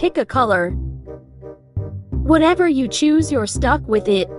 Pick a color. Whatever you choose you're stuck with it.